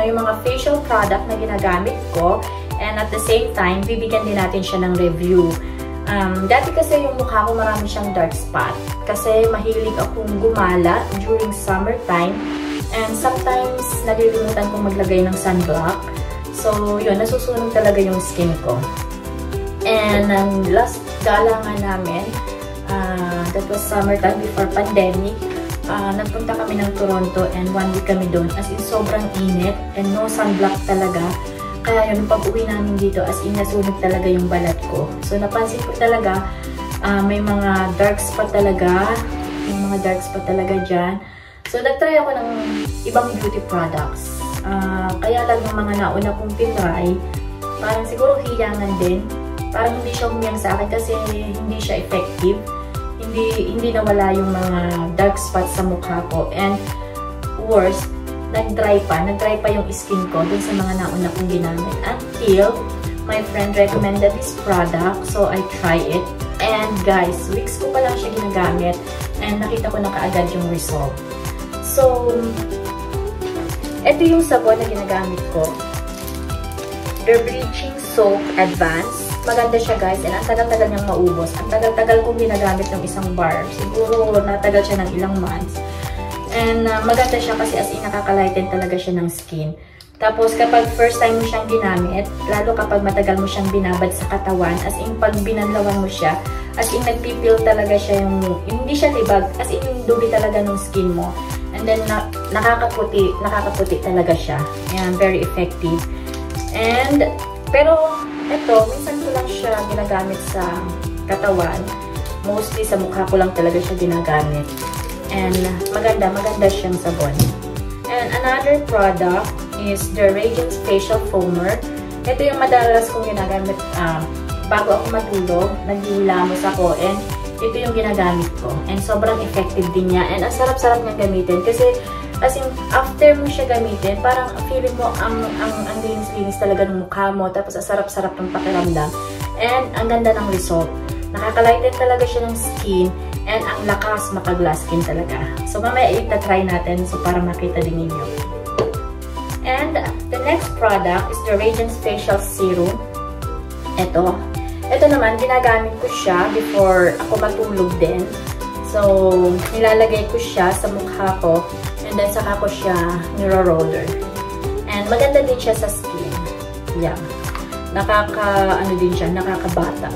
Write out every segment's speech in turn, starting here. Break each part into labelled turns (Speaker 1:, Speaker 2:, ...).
Speaker 1: inyo yung mga facial product na ginagamit ko and at the same time, bibigyan din natin siya ng review. Um, dati kasi yung mukha ko marami siyang dark spot kasi mahilig akong gumala during summertime and sometimes nalilimutan kong maglagay ng sunblock. So, yun, nasusunog talaga yung skin ko. And um, last gala nga namin, uh, that was summertime before pandemic, uh, nagpunta kami ng Toronto and one week kami doon. As in, sobrang init and no sunblock talaga. Kaya yun, pag uwi namin dito, as in, nasunog talaga yung balat ko. So, napansin ko talaga, uh, may mga dark spot talaga. May mga dark spot talaga dyan. So, nagtry ako ng ibang beauty products. Uh, kaya lang yung mga nauna kong tinry, parang siguro hiyangan din. Parang hindi siya umiyang sa akin kasi hindi siya effective hindi, hindi nawala yung mga dark spots sa mukha ko. And worst, nag-dry pa. Nag-dry pa yung skin ko dun sa mga nauna kong ginamit. Until my friend recommended this product. So, I try it. And guys, weeks ko pa lang siya ginagamit. And nakita ko na kaagad yung result. So, ito yung sabon na ginagamit ko. The Bleaching Soap Advanced maganda siya guys and ang tagal-tagal niyang maubos. Ang tagal-tagal kong ginagamit ng isang bar. Siguro natagal siya ng ilang months. And uh, maganda siya kasi as in nakakalighten talaga siya ng skin. Tapos kapag first time mo siyang ginamit, lalo kapag matagal mo siyang binabad sa katawan, as in pag binanlawan mo siya, as in nagpipil talaga siya yung, hindi siya libag, as in yung dubi talaga ng skin mo. And then na, nakakaputi, nakakaputi talaga siya. Ayan, very effective. And, pero ito, minsan ko lang siya ginagamit sa katawan. Mostly sa mukha ko lang talaga siya ginagamit. And maganda, maganda siyang sabon. And another product is the Radiance Facial Foamer. Ito yung madalas kong ginagamit uh, bago ako matulog. Naghihilamos ako. And ito yung ginagamit ko. And sobrang effective din niya. And ang sarap-sarap niyang gamitin. Kasi As in, after mo siya gamitin, parang feeling mo ang, ang, ang linis-linis talaga ng mukha mo. Tapos, ang sarap-sarap ng pakiramdam. And, ang ganda ng result. Nakakalighten talaga siya ng skin. And, ang lakas maka-glass skin talaga. So, mamaya ita-try natin. So, para makita din ninyo. And, the next product is the Radiance Facial Serum. Ito. Ito naman, ginagamit ko siya before ako matulog din. So, nilalagay ko siya sa mukha ko And then, saka ko siya niro-roller. And maganda din siya sa skin. Yeah. Nakaka, ano din siya, nakakabata.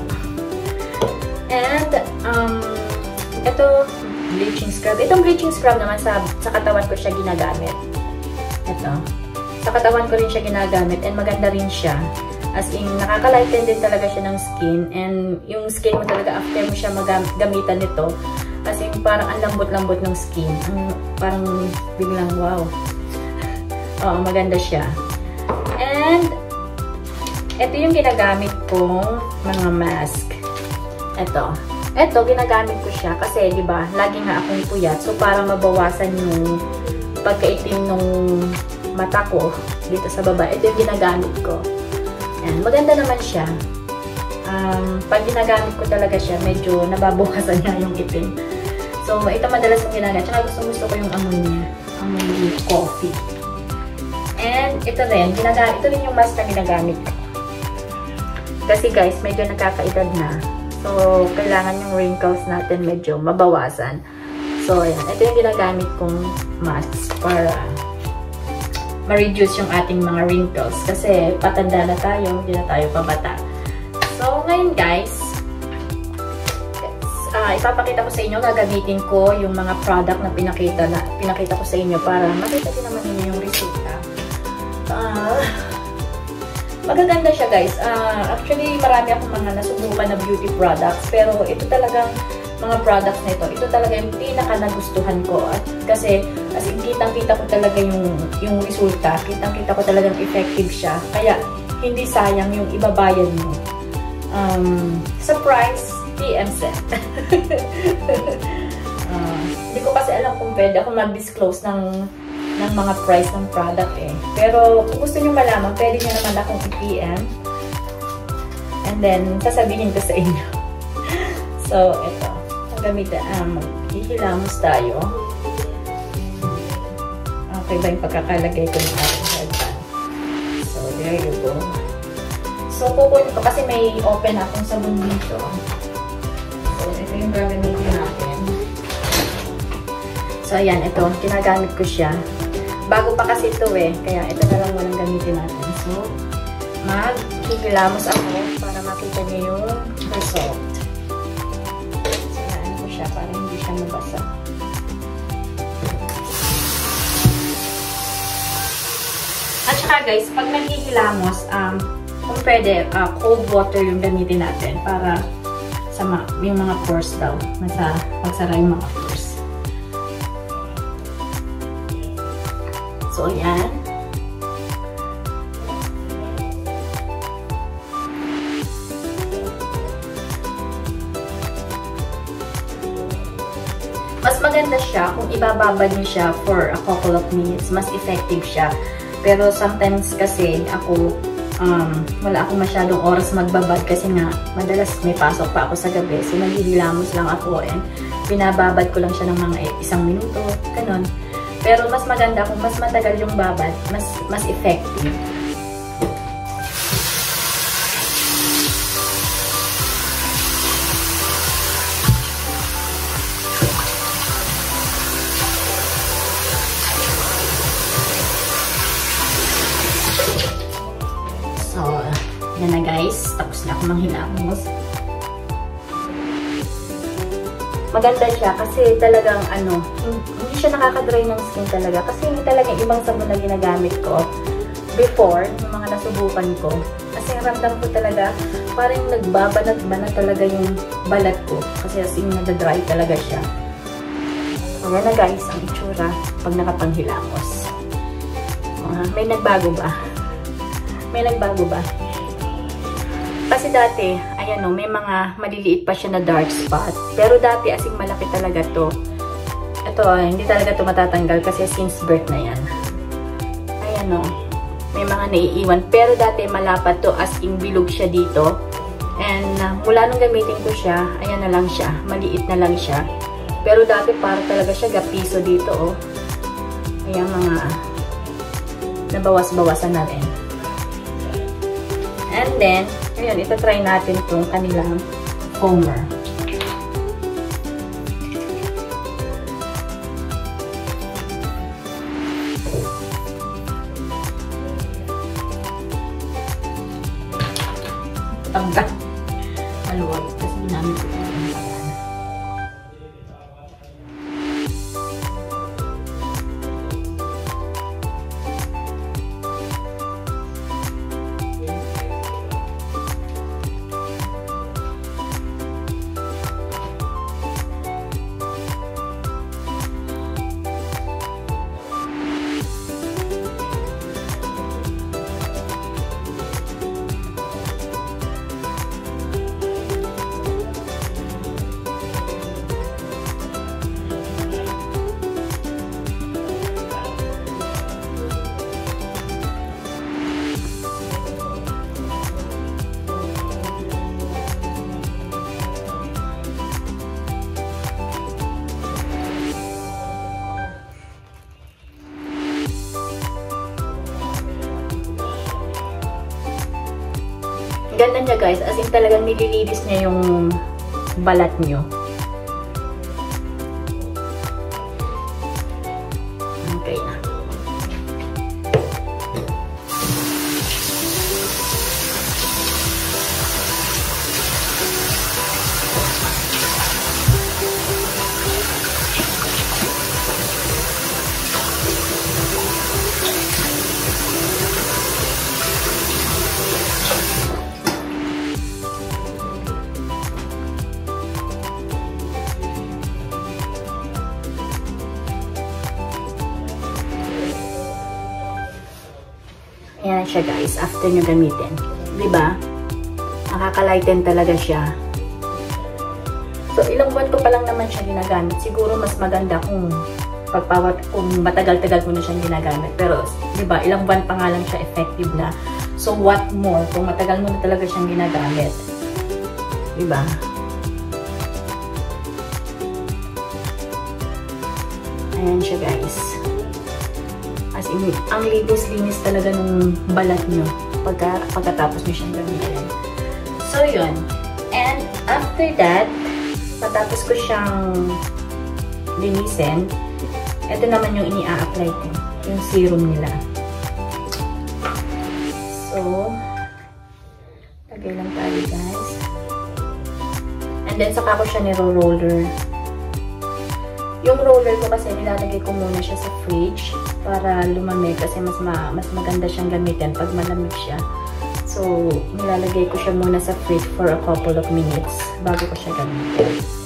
Speaker 1: And, um, ito, bleaching scrub. Itong bleaching scrub naman sa, sa katawan ko siya ginagamit. Ito. Sa katawan ko rin siya ginagamit and maganda rin siya. As in, nakaka-lighten din talaga siya ng skin. And yung skin mo talaga, after mo siya magamitan nito, parang ang lambot-lambot ng skin. Ang, parang biglang wow. Oo, maganda siya. And, ito yung ginagamit kong mga mask. Ito. Ito, ginagamit ko siya kasi, di ba, lagi nga akong puyat. So, para mabawasan yung pagkaitim ng mata ko dito sa baba. Ito yung ginagamit ko. Ayan, maganda naman siya. Um, pag ginagamit ko talaga siya, medyo nababawasan niya yung itim. So, ito madalas kong ginagawa. Tsaka gusto, gusto ko yung amoy niya. Amoy coffee. And, ito rin. Ginagamit, ito rin yung mask na ginagamit. Kasi guys, medyo nagkakaedad na. So, kailangan yung wrinkles natin medyo mabawasan. So, ayan. Ito yung ginagamit kong mask para ma-reduce yung ating mga wrinkles. Kasi patanda na tayo, hindi na tayo pabata. So, ngayon guys, ipapakita ko sa inyo, gagamitin ko yung mga product na pinakita, na, pinakita ko sa inyo para makita din naman ninyo yung resulta. Uh, magaganda siya guys. Uh, actually, marami akong mga nasubukan na beauty products, pero ito talagang mga products na ito, ito talaga yung pinaka nagustuhan ko. At kasi, as in, kitang-kita ko talaga yung, yung resulta. Kitang-kita ko talagang effective siya. Kaya, hindi sayang yung ibabayad mo. Um, sa price, PM set. uh, hindi ko kasi alam kung pwede ako mag-disclose ng ng mga price ng product eh. Pero kung gusto niyo malaman, pwede niyo naman akong i-PM. And then, sasabihin ko sa inyo. so, ito. Ang gamitan, um, ihilamos tayo. okay ba yung pagkakalagay ko ng aking headband. So, there you go. So, kukunin ko kasi may open akong sabon dito. Gagamitin natin. So, ayan, ito. Ginagamit ko siya. Bago pa kasi ito eh. Kaya ito na lang walang gamitin natin. So, maghihilamos ako para makita niyo yung result. So, ayan ko siya para hindi siya mabasa. At saka guys, pag naghihilamos, um, kung pwede, uh, cold water yung gamitin natin para sa ma yung mga pores daw. Masa, magsara yung mga pores. So, ayan. Mas maganda siya kung ibababad niyo siya for a couple of minutes. Mas effective siya. Pero sometimes kasi ako, um, wala akong masyadong oras magbabad kasi nga madalas may pasok pa ako sa gabi. So naghihilamos lang ako and binababad ko lang siya ng mga isang minuto, ganun. Pero mas maganda kung mas matagal yung babad, mas, mas effective. Yan na guys. Tapos na ako manghilamos. Maganda siya kasi talagang ano, hindi siya nakaka-dry ng skin talaga. Kasi hindi talaga ibang sabon na ginagamit ko before, yung mga nasubukan ko. Kasi ramdam ko talaga, parang nagbabanat ba na talaga yung balat ko. Kasi as in, nada-dry talaga siya. So, yan na guys, ang itsura pag nakapanghilamos. Uh, may nagbago ba? May nagbago ba? Kasi dati, ayan o, may mga maliliit pa siya na dark spot. Pero dati, asing malaki talaga to. Ito, hindi talaga to matatanggal kasi since birth na yan. Ayan o, may mga naiiwan. Pero dati, malapat to as in bilog siya dito. And uh, mula nung gamitin ko siya, ayan na lang siya. Maliit na lang siya. Pero dati, para talaga siya gapiso dito o. Ayan mga nabawas-bawasan na rin. And then, Ayan, ito try natin itong kanilang foamer. Tanggal. Maluwag kasi ginamit ko Ganda niya guys, as in talagang nililinis niya yung balat niyo. Siya guys, after nyo gamitin. ba? Diba? Nakaka-lighten talaga siya. So, ilang buwan ko pa lang naman siya ginagamit. Siguro mas maganda kung pagpawat kung matagal-tagal ko na siyang ginagamit. Pero, di ba, ilang buwan pa nga lang siya effective na. So, what more kung matagal mo na talaga siyang ginagamit. Di ba? Ayan siya, guys. Ang linis-linis talaga ng balat nyo pagka, pagkatapos nyo siyang gamitin. So, yun. And after that, patapos ko siyang linisin, ito naman yung ini-apply ko. Yung serum nila. So, lagay lang tayo guys. And then, saka ko siya niro-roller. Yung roller ko kasi nilalagay ko muna siya sa fridge para lumamig kasi mas ma mas maganda siyang gamitin pag malamig siya. So, nilalagay ko siya muna sa fridge for a couple of minutes bago ko siya gamitin.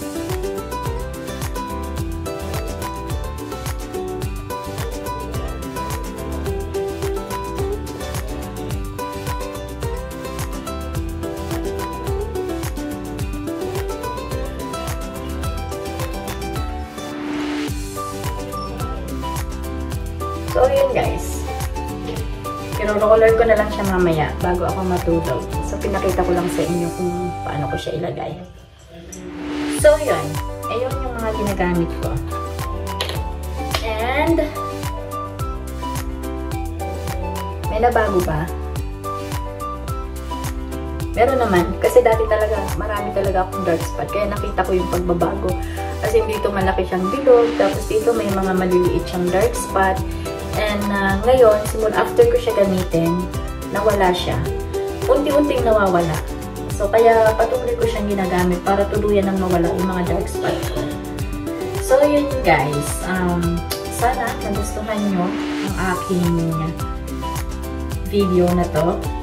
Speaker 1: Yun guys. Pero-roller ko na lang siya mamaya bago ako matulog. So, pinakita ko lang sa inyo kung paano ko siya ilagay. So, yun. Ayun yung mga ginagamit ko. And, may nabago ba? Meron naman. Kasi dati talaga, marami talaga akong dark spot. Kaya nakita ko yung pagbabago. Kasi dito malaki siyang bilog. Tapos dito may mga maliliit siyang dark spot. And uh, ngayon, simula after ko siya gamitin, nawala siya. Unti-unting nawawala. So, kaya patuloy ko siyang ginagamit para tuluyan nang mawala yung mga dark spot ko. So, yun guys. Um, sana nagustuhan nyo ang aking video na to.